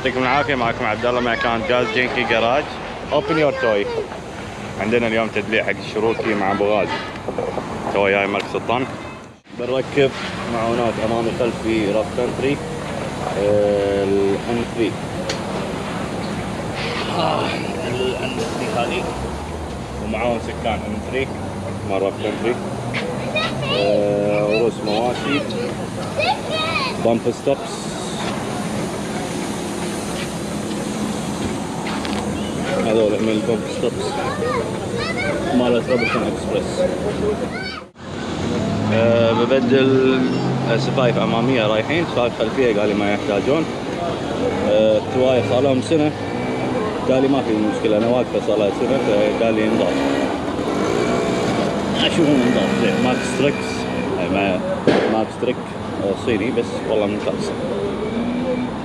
يعطيكم العافية. معكم عبد الله مع كان جاز جينكي جراج. اوبن يور توي عندنا اليوم تدليع حق الشروكي مع أبو غازي. توي جاي ملك سلطان بنركب معونات امامي خلفي راف كنتري الام 3 الام 3 هذه. ومعاهم سكان ام 3 مال راف كنتري رؤوس مواشي. بامب ستوبس هذول من البامب ستوبس مالت روبرتون اكسبرس أه ببدل سفايف أمامية رايحين سفايف خلفية قال لي ما يحتاجون. أه صار لهم سنة. قال لي ما في مشكلة أنا واقفة صار لها سنة فقال لي انضاف. اشوفهم انضاف؟ زين ماكس تريكس. ما ماكس تريك آه، صيني بس والله ممتاز.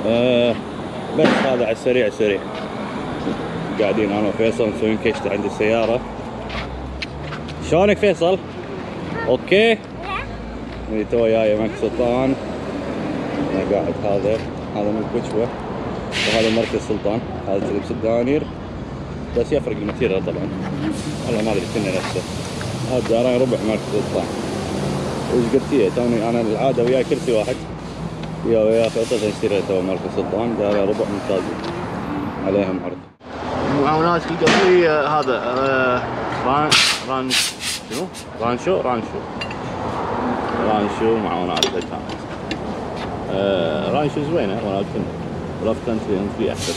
أه بس هذا على السريع السريع. قاعدين أنا وفيصل مسويين كشت عند السيارة. شلونك فيصل؟ أوكي؟ اللي تو جاي معك سلطان. أنا قاعد هذا. هذا من كوتشوه وهذا مركز سلطان. هذا تلبس الدنانير بس يفرق الماتيريال طبعا. والله ما أدري كنا نفسه. هذا دارين ربع مركز سلطان. وش قلت هي توني أنا العادة وياي كرسي واحد. ويا ويا فيصل نشتري تو مركز سلطان. دارين ربع ممتاز. عليهم عرض. معاونات القبلية هذا آه، ران ران شنو؟ رانشو؟ رانشو. رانشو معاونات كانت آه، رانشو زوينة ولكن رف كنتري في احسن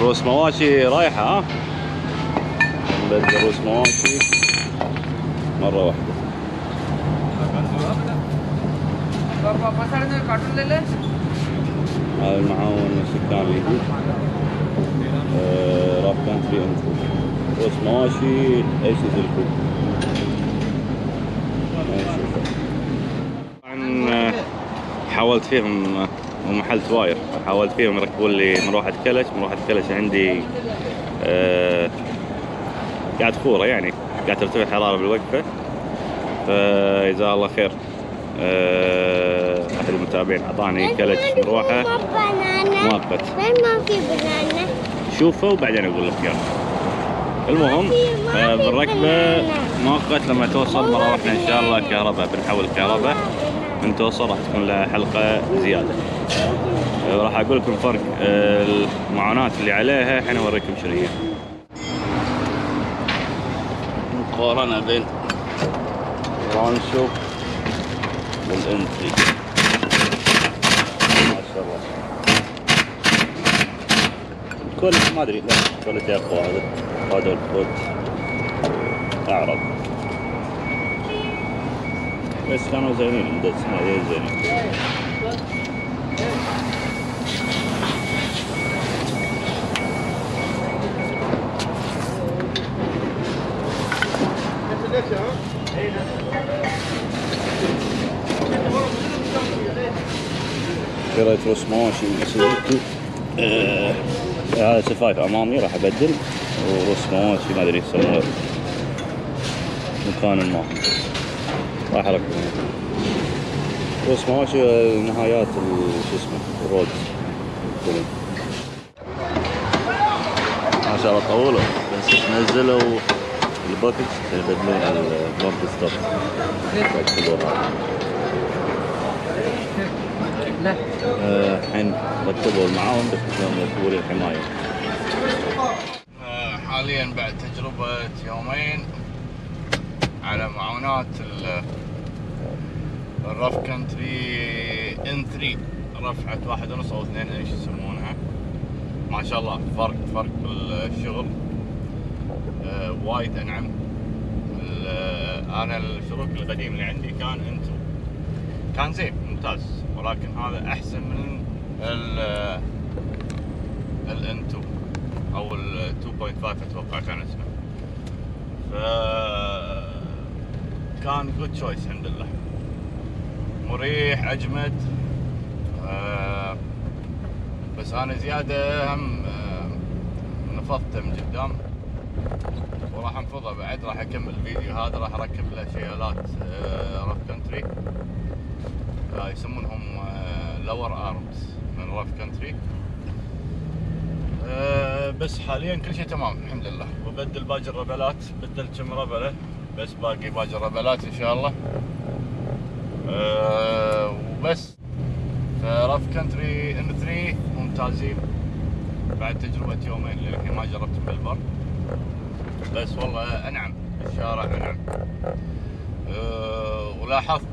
روس مواشي رايحة ها؟ نبدل روس مواشي مرة واحدة. هذا المعاون سكان اليهود آه، راف كانتري أنفو. روس مواشي ايسز الكوب. طبعا آه، حاولت فيهم آه، ومحل تواير حاولت فيهم يركبون لي مروحة كلش مروحة كلش. عندي آه، قاعد خورة يعني. قاعد ترتفع حرارة بالوقفة. فجزاه الله خير. آه، احد المتابعين اعطاني كلش مروحة مؤقت وين ما في بنانا. شوفه وبعدين أقول لك اياه المهم آه، بالركبه مؤقت لما توصل مراوحنا إن شاء الله كهرباء بنحول كهرباء. من توصل راح تكون لها حلقة زيادة. آه، راح أقول لكم فرق آه، المعاناة اللي عليها. الحين أوريكم شنو هي. مقارنة بين رانشو والانتري شاء الله كل ما أدري لا. كل أقوى هذا هذا الفوت أعرض. بس كانوا زينين الدس ما زينين. شريت روس مواشي من سوزوكي آه، هذا سفايف امامي راح أبدل. وروس مواشي ما أدري يسمونه. مكان ما. راح اركب روس مواشي نهايات ال- شو اسمه الرود. ما شاء الله طولوا. بس نزلوا؟ البوكس يبدلون البامب ستوب يركبون هذا آه، الحين ركبوا المعاون بس يركبوا لي الحماية. حاليا بعد تجربة يومين على معاونات ال- الرف كنتري ان 3 رفعه واحد ونص أو اثنين إيش يسمونها؟ ما شاء الله فرق فرق بالشغل آه، وايد أنعم. ال- أنا الشروك القديم اللي عندي كان انتو كان زين ممتاز. ولكن هذا أحسن من ال ال N2 أو ال 2.5 أتوقع كان اسمه. ف كان good choice الحمد لله مريح أجمد. آه، بس أنا زيادة هم آه، نفضته من قدام. وراح انفضه بعد راح أكمل الفيديو هذا راح أركب له شيالات Rough Country يسمونهم آه، lower arms من Rough Country أه بس حاليا كل شيء تمام الحمد لله. وبدل باقي الربلات بدلت كم ربلة بس باقي باقي الربلات إن شاء الله. وبس. ف Rough Country N3 ممتازين. بعد تجربة يومين للحين ما جربت بالبر. بس والله أنعم الشارع أنعم. ولاحظت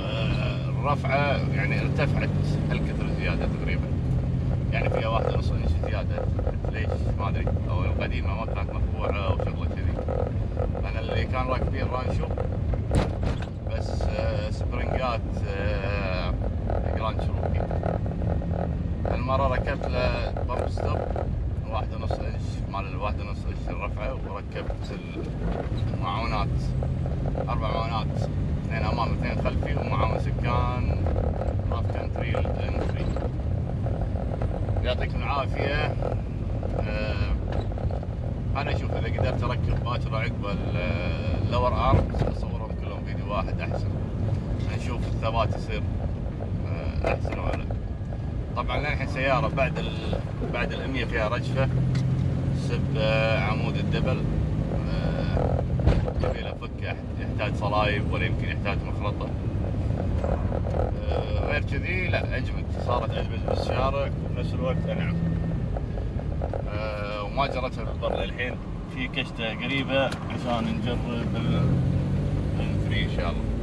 الرفعة يعني ارتفعت هالكثر زيادة تقريبا. يعني فيها واحدة نص انش زيادة. قلت ليش؟ ما أدري. أو القديمة ما كانت مرفوعة أو شغلة كذي. أنا اللي كان راكبين Rancho بس أه سبرنجات أه Grand Cherokee المرة ركبت له bump stop واحدة نص إنش مال الواحدة نص إنش الرفعة. وركبت المعاونات أربع معاونات اثنين أمام اثنين خلفي ومعاون سكان Rough Country ال N3 العافية. أه أنا أشوف إذا قدرت أركب باكر عقب ال lower arm أصورهم كلهم فيديو واحد أحسن. نشوف الثبات يصير أه أحسن ولا طبعا للحين سيارة بعد ال... بعد ال 100 فيها رجفة سب عمود الدبل. يبي له فكه يحتاج صلايب ولا يمكن يحتاج مخرطة. غير كذي لا اجمد صارت اجمد بالشارع وفي نفس الوقت أنعم. وما جرتها بالبر للحين في كشتة قريبة عشان نجرب ال 3 إن شاء الله.